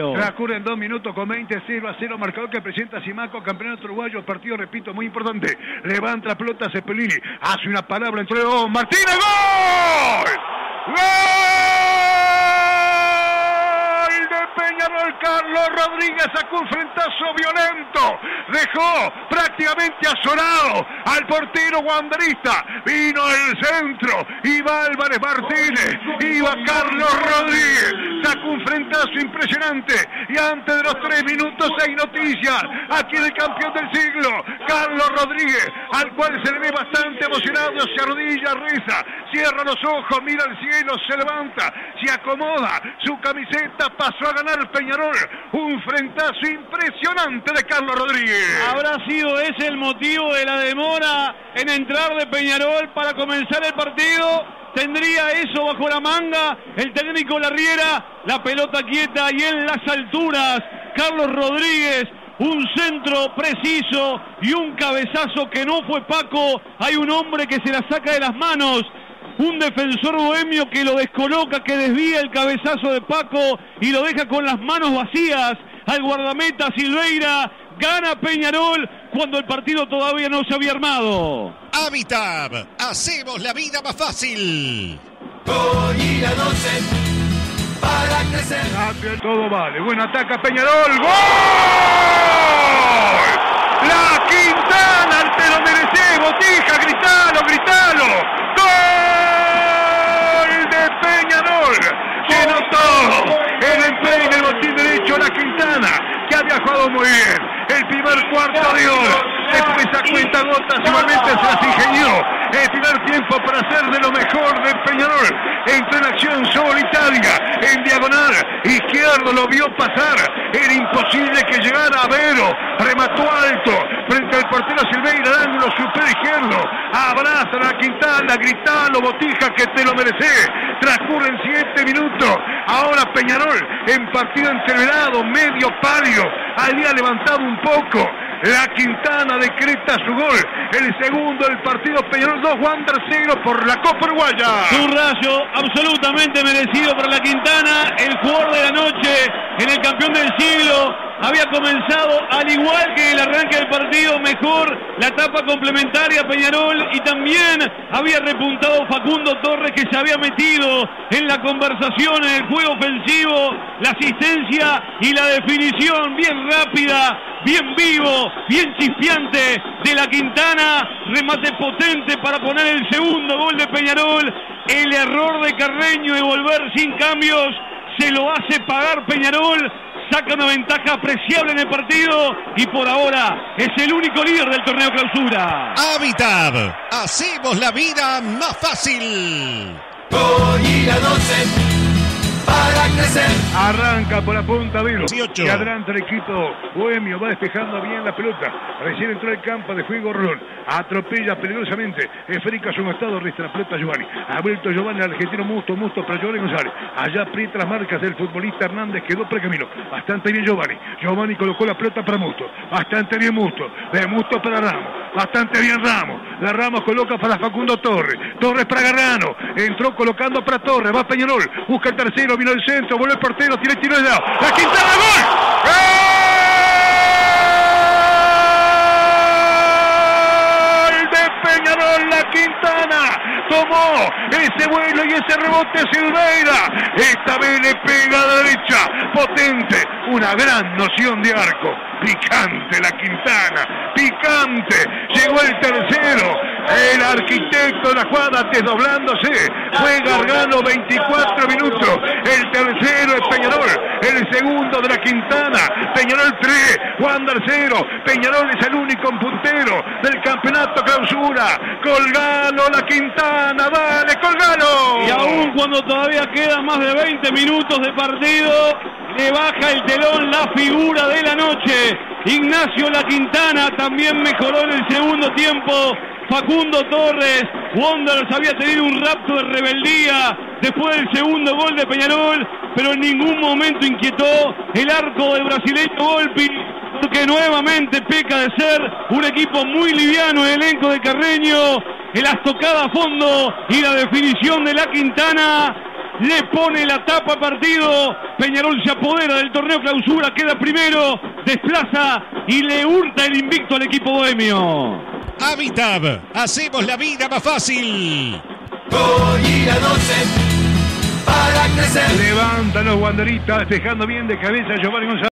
Transcurren dos minutos con 20, 0 a 0, marcador que presenta Simaco, campeonato uruguayo, partido, repito, muy importante. Levanta la pelota Cepelini, hace una palabra entre dos, Martínez, ¡gol! ¡Gol! De Peñarol, Carlos Rodríguez sacó un frentazo violento, dejó prácticamente azorado al portero guanderista, vino el centro, iba Álvarez Martínez, iba Carlos Rodríguez, sacó un frentazo impresionante y antes de los tres minutos hay noticias. Aquí del campeón del siglo, Carlos Rodríguez, al cual se le ve bastante emocionado, se arrodilla, reza, cierra los ojos, mira al cielo, se levanta, se acomoda, su camiseta pasó a ganar Peñarol, un frentazo impresionante de Carlos Rodríguez. Habrá sido ese el motivo de la demora en entrar de Peñarol para comenzar el partido tendría eso bajo la manga el técnico Larriera, la pelota quieta y en las alturas, Carlos Rodríguez, un centro preciso y un cabezazo que no fue Paco, hay un hombre que se la saca de las manos. Un defensor bohemio que lo descoloca, que desvía el cabezazo de Paco y lo deja con las manos vacías al guardameta Silveira. Gana Peñarol cuando el partido todavía no se había armado. Habitab, hacemos la vida más fácil. para crecer. Todo vale. Bueno, ataca Peñarol. ¡Gol! La Quintana, te lo merece. Botija, gritalo, gritalo. ¡Gol de Peñarol! Llenó todo. En el play del botín derecho la Quintana, que ha viajado muy bien. El primer cuarto de hora Después cuenta gotas igualmente se las ingenió. El primer tiempo para hacer de lo mejor de Peñarol. Entró en acción solitaria, en diagonal. Izquierdo lo vio pasar. Era imposible que llegara a Vero. Remató alto frente al portero Silveira, ángulo super izquierdo. Abraza a Quintana, gritalo, botija que te lo merece. Transcurren siete minutos. Ahora Peñarol en partido entreverado, medio palio. Había levantado un poco. La Quintana decreta su gol. El segundo del partido Peñarol 2, Juan tercero por la Copa Uruguaya. Un rayo absolutamente merecido para la Quintana. El jugador de la noche en el del siglo había comenzado al igual que el arranque del partido mejor la etapa complementaria Peñarol y también había repuntado Facundo Torres que se había metido en la conversación en el juego ofensivo, la asistencia y la definición bien rápida, bien vivo, bien chispeante de la Quintana, remate potente para poner el segundo gol de Peñarol, el error de Carreño de volver sin cambios se lo hace pagar Peñarol saca una ventaja apreciable en el partido y por ahora es el único líder del torneo clausura. Habitab, hacemos la vida más fácil. Para crecer. Arranca por la punta Vilo. Y adelante el equipo Bohemio va despejando bien la pelota. Recién entró el campo de juego Rolón. Atropella peligrosamente. Esférica su estado. Resta la pelota Giovanni. Ha vuelto Giovanni argentino Musto. Musto para Giovanni González. Allá aprieta las marcas del futbolista Hernández. Quedó por el camino. Bastante bien Giovanni. Giovanni colocó la pelota para Musto. Bastante bien Musto. De Musto para Ramos. Bastante bien Ramos. La Ramos coloca para Facundo Torres. Torres para Garrano. Entró colocando para Torres. Va Peñarol. Busca el tercero. Vino el centro. Vuelve el portero. Tiene tiro de lado. La Quintana. ¡Gol! ¡Gol! De Peñarol. La Quintana. Tomó ese vuelo y ese rebote Silveira. Esta vez le pega a la derecha. Potente. Una gran noción de arco. Picante la Quintana. Picante. Llegó el tercero. El arquitecto de la jugada desdoblándose. Fue Gargano 24 minutos. El tercero es Peñarol. El segundo de la Quintana. Peñarol 3. Juan tercero. Peñarol es el único puntero del campeonato clausura. Colgalo la Quintana. Dale, colgalo. Y aún cuando todavía quedan más de 20 minutos de partido, le baja el telón la figura de la noche. Ignacio La Quintana también mejoró en el segundo tiempo. Facundo Torres, Wanderers había tenido un rapto de rebeldía después del segundo gol de Peñarol, pero en ningún momento inquietó el arco del brasileño Golpi, porque nuevamente peca de ser un equipo muy liviano el elenco de Carreño, el estocada a fondo y la definición de la Quintana le pone la tapa partido. Peñarol se apodera del torneo clausura, queda primero, desplaza y le hurta el invicto al equipo bohemio. Habitab, hacemos la vida más fácil. Levantan los guanderitas, dejando bien de cabeza a Giovanni González.